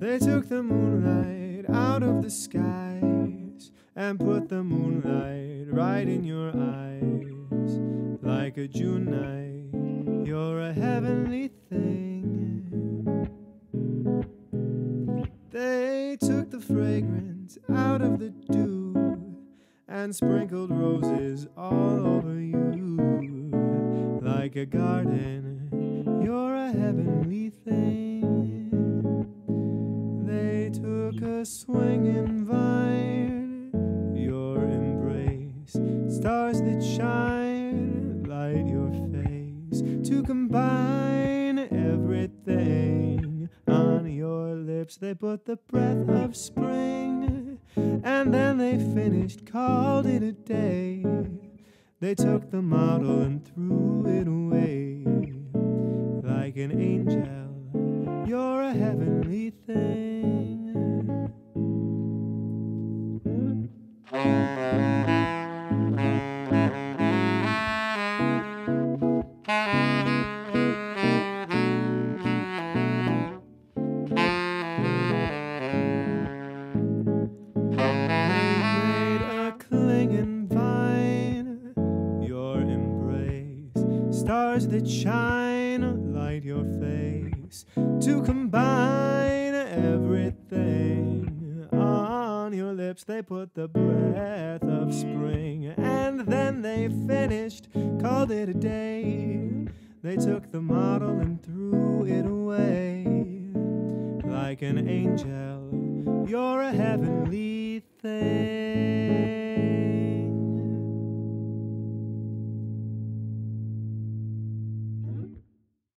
They took the moonlight out of the skies and put the moonlight right in your eyes. Like a June night, you're a heavenly thing. They took the fragrance out of the dew and sprinkled roses all over you. Like a garden, you're a heavenly thing. Took a swinging vine, your embrace, stars that shine, light your face to combine everything on your lips. They put the breath of spring, and then they finished, called it a day. They took the model and threw it away like an angel. You're a heavenly thing. Stars that shine, light your face to combine everything They put the breath of spring, and then they finished, called it a day. They took the model and threw it away like an angel. You're a heavenly thing.